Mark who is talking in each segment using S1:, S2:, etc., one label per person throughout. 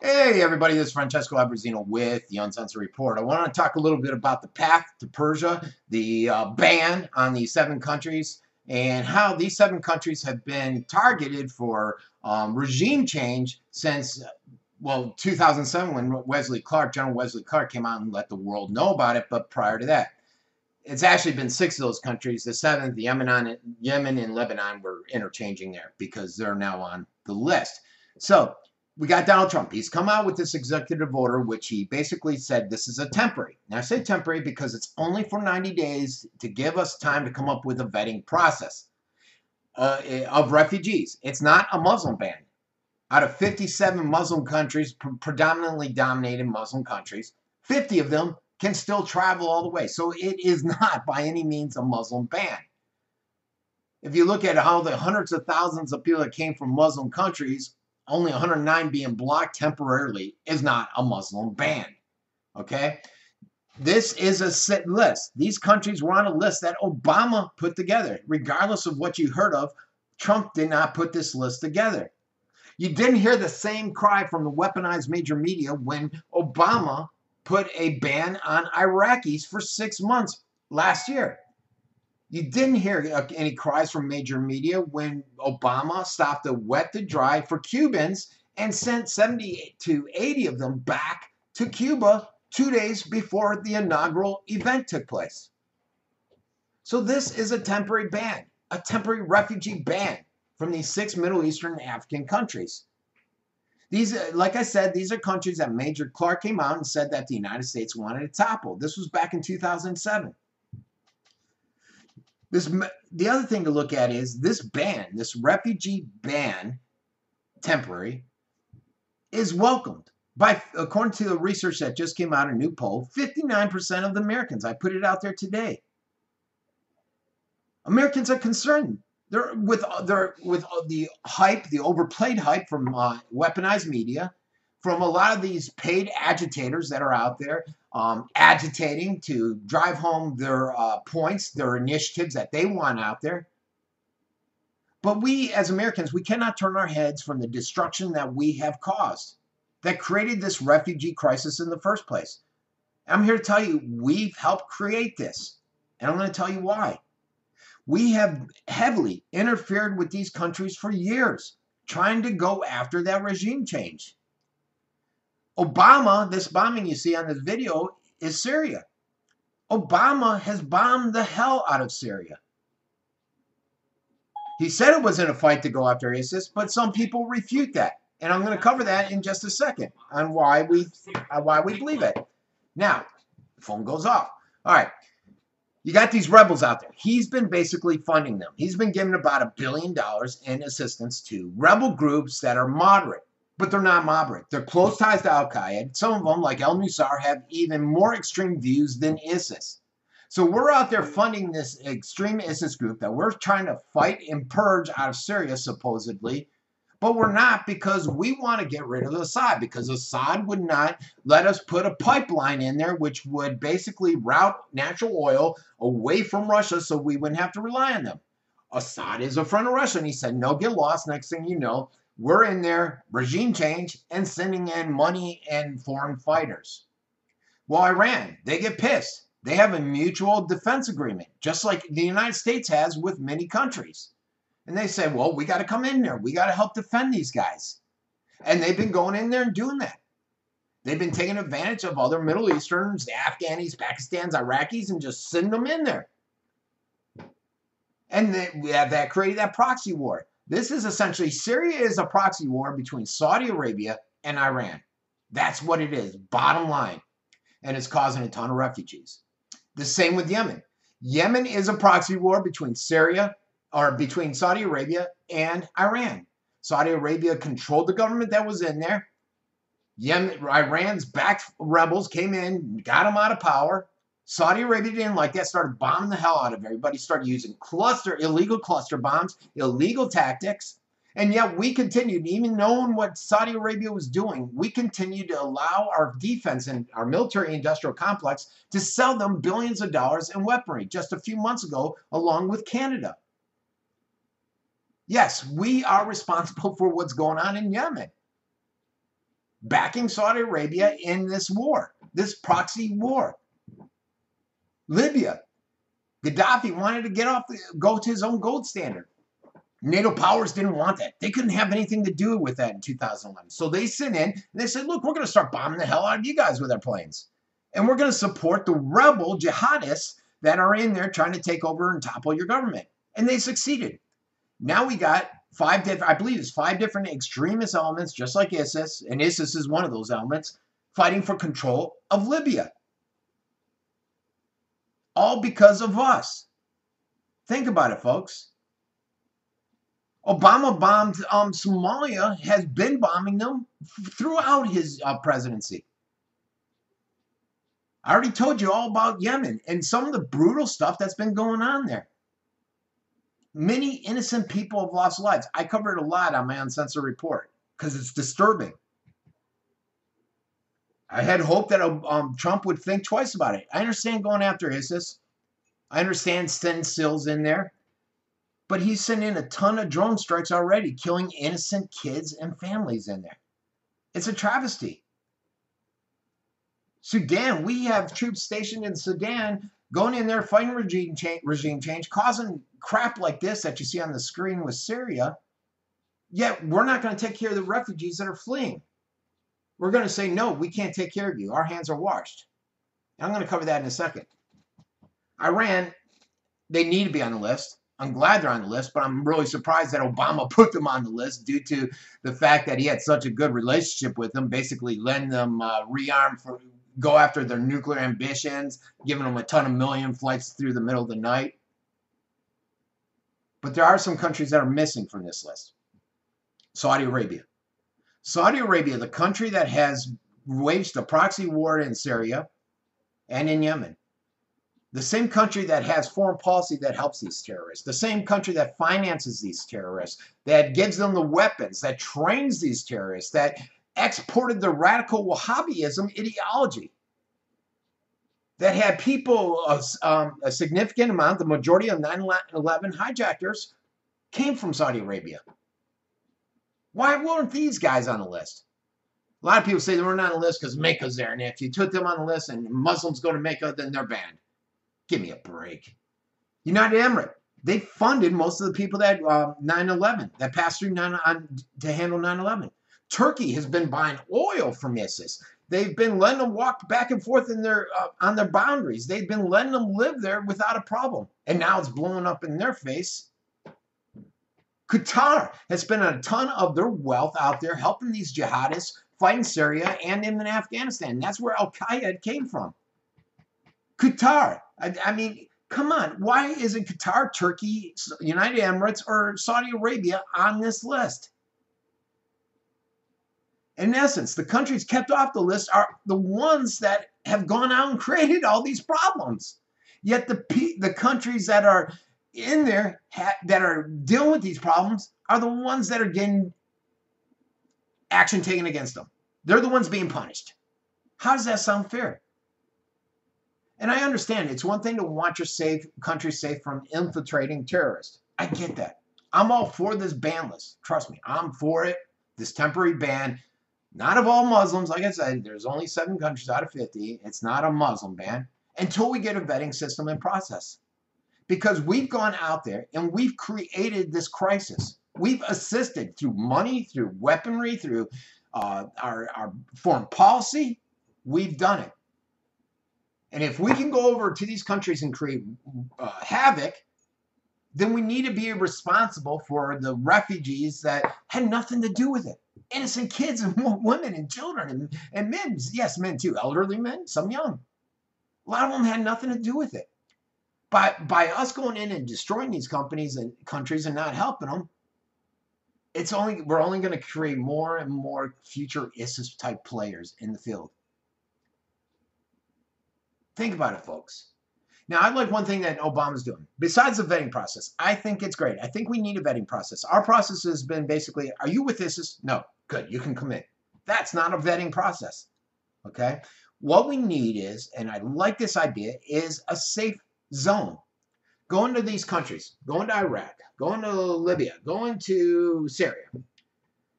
S1: Hey everybody, this is Francesco Abbruzzino with the Uncensored Report. I want to talk a little bit about the path to Persia, the uh, ban on these seven countries, and how these seven countries have been targeted for um, regime change since, well, 2007 when Wesley Clark, General Wesley Clark came out and let the world know about it, but prior to that. It's actually been six of those countries. The seventh, the Yemen, Yemen and Lebanon were interchanging there because they're now on the list. So we got Donald Trump. He's come out with this executive order, which he basically said this is a temporary. Now, I say temporary because it's only for 90 days to give us time to come up with a vetting process uh, of refugees. It's not a Muslim ban. Out of 57 Muslim countries, predominantly dominated Muslim countries, 50 of them can still travel all the way. So it is not by any means a Muslim ban. If you look at how the hundreds of thousands of people that came from Muslim countries only 109 being blocked temporarily is not a Muslim ban. Okay? This is a sit list. These countries were on a list that Obama put together. Regardless of what you heard of, Trump did not put this list together. You didn't hear the same cry from the weaponized major media when Obama put a ban on Iraqis for six months last year. You didn't hear uh, any cries from major media when Obama stopped the wet to dry for Cubans and sent 70 to 80 of them back to Cuba two days before the inaugural event took place. So this is a temporary ban, a temporary refugee ban from these six Middle Eastern African countries. These, uh, like I said, these are countries that Major Clark came out and said that the United States wanted to topple. This was back in 2007. This the other thing to look at is this ban, this refugee ban, temporary, is welcomed by according to the research that just came out, a new poll, 59% of the Americans. I put it out there today. Americans are concerned. They're with they're with the hype, the overplayed hype from uh, weaponized media, from a lot of these paid agitators that are out there um, agitating to drive home their uh, points, their initiatives that they want out there. But we, as Americans, we cannot turn our heads from the destruction that we have caused, that created this refugee crisis in the first place. I'm here to tell you, we've helped create this. And I'm going to tell you why. We have heavily interfered with these countries for years, trying to go after that regime change. Obama, this bombing you see on this video, is Syria. Obama has bombed the hell out of Syria. He said it was in a fight to go after ISIS, but some people refute that. And I'm going to cover that in just a second on why we why we believe it. Now, phone goes off. All right. You got these rebels out there. He's been basically funding them. He's been giving about a billion dollars in assistance to rebel groups that are moderate but they're not moderate. They're close ties to Al Qaeda. Some of them, like El Nusar, have even more extreme views than ISIS. So we're out there funding this extreme ISIS group that we're trying to fight and purge out of Syria, supposedly. But we're not because we want to get rid of Assad because Assad would not let us put a pipeline in there which would basically route natural oil away from Russia so we wouldn't have to rely on them. Assad is a friend of Russia and he said, no, get lost. Next thing you know, we're in there, regime change, and sending in money and foreign fighters. Well, Iran, they get pissed. They have a mutual defense agreement, just like the United States has with many countries. And they say, well, we got to come in there. We got to help defend these guys. And they've been going in there and doing that. They've been taking advantage of other Middle Easterns, the Afghanis, Pakistans, Iraqis, and just sending them in there. And they, that created that proxy war. This is essentially Syria is a proxy war between Saudi Arabia and Iran. That's what it is, bottom line. And it's causing a ton of refugees. The same with Yemen. Yemen is a proxy war between Syria or between Saudi Arabia and Iran. Saudi Arabia controlled the government that was in there. Yemen, Iran's backed rebels came in, got them out of power, Saudi Arabia didn't like that, started bombing the hell out of everybody, started using cluster, illegal cluster bombs, illegal tactics. And yet we continued, even knowing what Saudi Arabia was doing, we continued to allow our defense and our military industrial complex to sell them billions of dollars in weaponry just a few months ago, along with Canada. Yes, we are responsible for what's going on in Yemen. backing Saudi Arabia in this war, this proxy war. Libya, Gaddafi wanted to get off, the, go to his own gold standard. NATO powers didn't want that. They couldn't have anything to do with that in 2011. So they sent in and they said, look, we're going to start bombing the hell out of you guys with our planes. And we're going to support the rebel jihadists that are in there trying to take over and topple your government. And they succeeded. Now we got five different, I believe it's five different extremist elements, just like ISIS, and ISIS is one of those elements, fighting for control of Libya. All because of us. Think about it, folks. Obama bombed um, Somalia, has been bombing them throughout his uh, presidency. I already told you all about Yemen and some of the brutal stuff that's been going on there. Many innocent people have lost lives. I covered a lot on my uncensored report because it's disturbing. I had hoped that um, Trump would think twice about it. I understand going after ISIS. I understand sending SEALs in there. But he's sending a ton of drone strikes already, killing innocent kids and families in there. It's a travesty. Sudan, we have troops stationed in Sudan going in there fighting regime change, regime change, causing crap like this that you see on the screen with Syria. Yet we're not going to take care of the refugees that are fleeing. We're going to say, no, we can't take care of you. Our hands are washed. And I'm going to cover that in a second. Iran, they need to be on the list. I'm glad they're on the list, but I'm really surprised that Obama put them on the list due to the fact that he had such a good relationship with them, basically letting them uh, rearm for go after their nuclear ambitions, giving them a ton of million flights through the middle of the night. But there are some countries that are missing from this list. Saudi Arabia. Saudi Arabia, the country that has waged a proxy war in Syria and in Yemen. The same country that has foreign policy that helps these terrorists. The same country that finances these terrorists, that gives them the weapons, that trains these terrorists, that exported the radical Wahhabism ideology that had people, uh, um, a significant amount, the majority of 9 11 hijackers came from Saudi Arabia. Why weren't these guys on the list? A lot of people say they weren't on the list because Mecca's there. And if you took them on the list and Muslims go to Mecca, then they're banned. Give me a break. United Emirates, they funded most of the people that 9-11, uh, that passed through 9, on, to handle 9-11. Turkey has been buying oil from ISIS. They've been letting them walk back and forth in their uh, on their boundaries. They've been letting them live there without a problem. And now it's blowing up in their face. Qatar has spent a ton of their wealth out there helping these jihadists fight in Syria and in Afghanistan. That's where Al Qaeda came from. Qatar. I, I mean, come on. Why isn't Qatar, Turkey, United Emirates, or Saudi Arabia on this list? in essence, the countries kept off the list are the ones that have gone out and created all these problems. Yet the the countries that are in there that are dealing with these problems are the ones that are getting action taken against them. They're the ones being punished. How does that sound fair? And I understand it's one thing to want your safe country safe from infiltrating terrorists. I get that. I'm all for this ban list. Trust me, I'm for it. This temporary ban not of all Muslims. Like I said, there's only seven countries out of 50. It's not a Muslim ban until we get a vetting system in process. Because we've gone out there and we've created this crisis. We've assisted through money, through weaponry, through uh, our, our foreign policy. We've done it. And if we can go over to these countries and create uh, havoc, then we need to be responsible for the refugees that had nothing to do with it innocent kids and women and children and, and men. Yes, men too, elderly men, some young. A lot of them had nothing to do with it. By, by us going in and destroying these companies and countries and not helping them, it's only we're only going to create more and more future ISIS type players in the field. Think about it, folks. Now, I like one thing that Obama's doing. Besides the vetting process, I think it's great. I think we need a vetting process. Our process has been basically, are you with ISIS? No. Good, you can commit. That's not a vetting process. Okay? What we need is, and I like this idea, is a safe zone. Going to these countries, going to Iraq, going to Libya, going to Syria.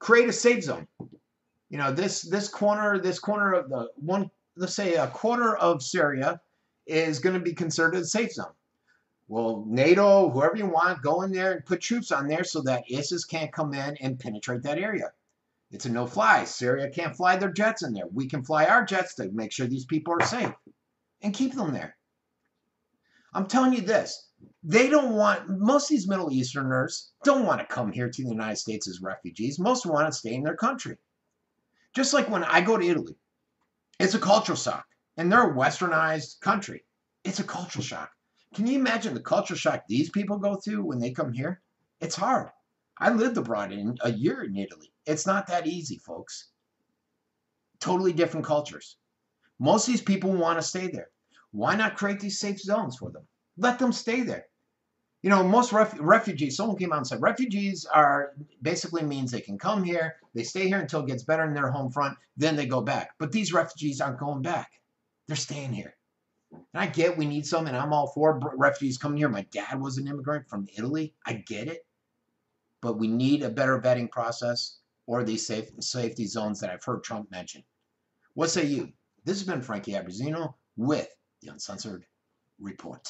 S1: Create a safe zone. You know, this this corner, this corner of the one, let's say a quarter of Syria is going to be considered a safe zone. Well, NATO, whoever you want, go in there and put troops on there so that ISIS can't come in and penetrate that area. It's a no-fly. Syria can't fly their jets in there. We can fly our jets to make sure these people are safe and keep them there. I'm telling you this. They don't want, most of these Middle Easterners don't want to come here to the United States as refugees. Most want to stay in their country. Just like when I go to Italy, it's a cultural shock. And they're a westernized country. It's a cultural shock. Can you imagine the cultural shock these people go through when they come here? It's hard. I lived abroad in a year in Italy. It's not that easy, folks. Totally different cultures. Most of these people want to stay there. Why not create these safe zones for them? Let them stay there. You know, most ref refugees, someone came out and said, refugees are basically means they can come here, they stay here until it gets better in their home front, then they go back. But these refugees aren't going back. They're staying here. And I get we need some, and I'm all for refugees coming here. My dad was an immigrant from Italy. I get it. But we need a better vetting process or these safe, safety zones that I've heard Trump mention. What say you? This has been Frankie Abbruzzino with the Uncensored Report.